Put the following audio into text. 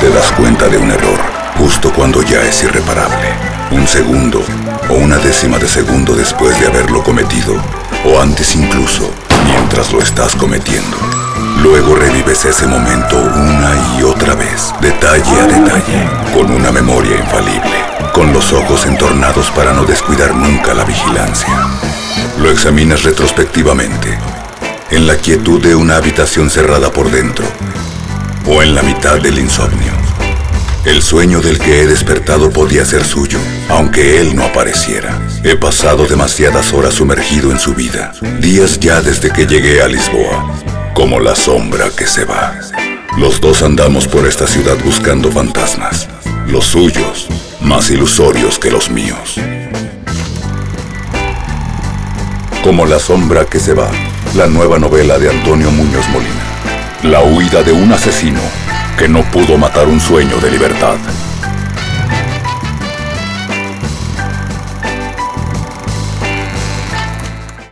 Te das cuenta de un error justo cuando ya es irreparable. Un segundo o una décima de segundo después de haberlo cometido, o antes incluso, mientras lo estás cometiendo. Luego revives ese momento una y otra vez, detalle a detalle, con una memoria infalible, con los ojos entornados para no descuidar nunca la vigilancia. Lo examinas retrospectivamente, en la quietud de una habitación cerrada por dentro, o en la mitad del insomnio. El sueño del que he despertado podía ser suyo, aunque él no apareciera. He pasado demasiadas horas sumergido en su vida, días ya desde que llegué a Lisboa, como la sombra que se va. Los dos andamos por esta ciudad buscando fantasmas, los suyos, más ilusorios que los míos. Como la sombra que se va, la nueva novela de Antonio Muñoz Molina. La huida de un asesino que no pudo matar un sueño de libertad.